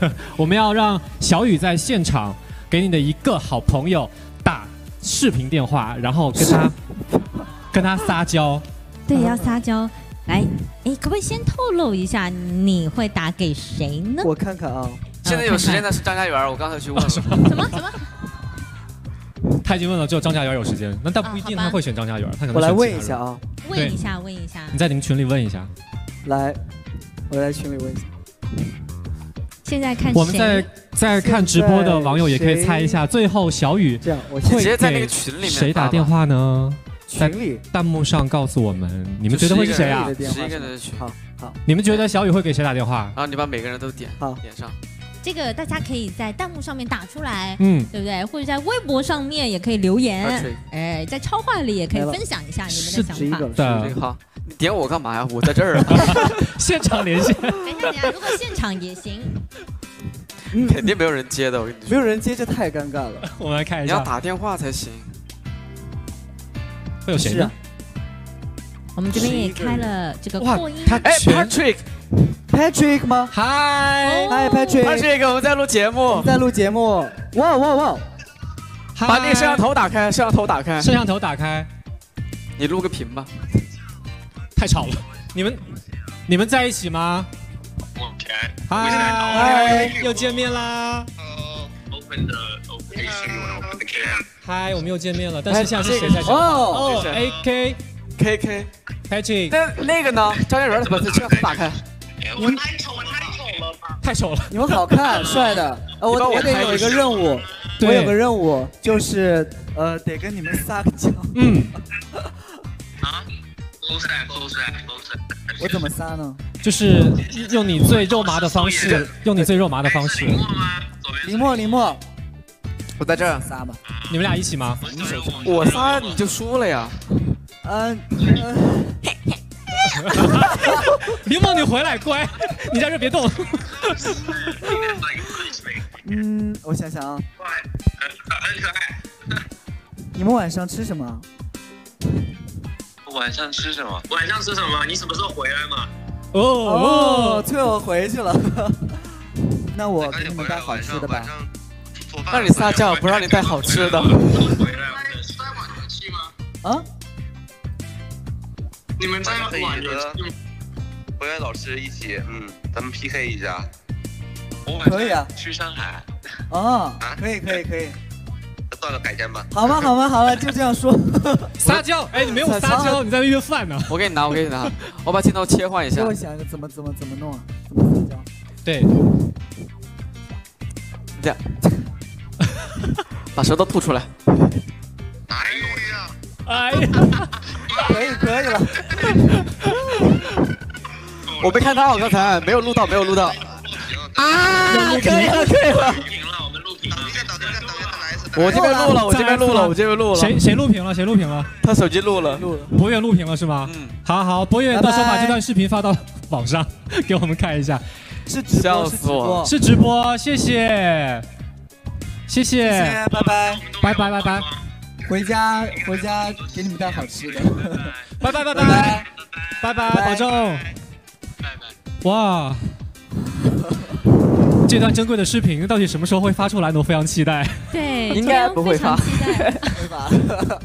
我们要让小雨在现场给你的一个好朋友打视频电话，然后跟他 跟他撒娇。对，要撒娇。来，哎，可不可以先透露一下你会打给谁呢？我看看啊，现在有时间的是张家元，我刚才去问了。什么什么？什么他已经问了，只有张家元有时间，那但不一定他会选张家元，他可能我来问一下啊，问一下，问一下。你在你们群里问一下。来，我来群里问一下。现在看我们在在看直播的网友也可以猜一下，最后小雨这样，我直接在那个群里面谁打电话呢？群里弹幕上告诉我们，你们觉得会是谁啊？十一个人的群，好好。你们觉得小雨会给谁打电话？然后你把每个人都点好点上。这个大家可以在弹幕上面打出来，嗯，对不对？或者在微博上面也可以留言，哎，在超话里也可以分享一下你们的想法。的好，你点我干嘛呀？我在这儿啊，现场连线。等一下，等一下，如果现场也行，肯定没有人接的。我跟你说，没有人接就太尴尬了。我们来看一下，你要打电话才行。会有谁呢？我们这边也开了这个扩音。他哎，Patrick，Patrick 吗？嗨，嗨，Patrick，Patrick，我们在录节目，在录节目。哇哇哇！把那个摄像头打开，摄像头打开，摄像头打开。你录个屏吧。太吵了，你们你们在一起吗？嗨，又见面啦。嗨，我们又见面了，但是现在是谁在讲？哦，A K。K K Patrick，那那个呢？张家元怎么摄像头打开？你们太丑了，太丑了吧？太丑了。你们好看，帅的。呃，我我得有一个任务，我有个任务就是呃，得跟你们撒个娇。嗯。啊？都是都是都是。我怎么撒呢？就是用你最肉麻的方式，用你最肉麻的方式。林墨，林墨，我在这儿撒吧。你们俩一起吗？我撒你就输了呀。嗯，林梦，你回来，乖，你在这别动。嗯，我想想啊。很可爱。你们晚上吃什么？晚上吃什么？晚上吃什么？你什么时候回来嘛？哦哦，催我回去了。那我给你们带好吃的吧。让你撒娇，不让你带好吃的。啊？你们在和回来老师一起，嗯，咱们 PK 一下。可以啊，去上海。哦，可以可以可以。算了，改天吧。好吧？好吧？好了，就这样说。撒娇？哎，你没有撒娇，你在那约饭呢。我给你拿，我给你拿。我把镜头切换一下。给我想一个怎么怎么怎么弄啊？怎么撒娇？对。这样。把舌头吐出来。哎呀！哎呀！可以可以了，我没看到，刚才没有录到，没有录到。啊，可以我这边录了，我这边录了，我这边录了。谁谁录屏了？谁录屏了？他手机录了，录了。博远录屏了是吗？嗯。好好，博远到时候把这段视频发到网上给我们看一下。是直播，笑死我！是直播，谢谢，谢谢，拜拜，拜拜拜拜。回家回家给你们带好吃的，拜拜拜拜拜拜保重，拜拜。哇，这段珍贵的视频到底什么时候会发出来呢？我非常期待。对，应该不会发，会发。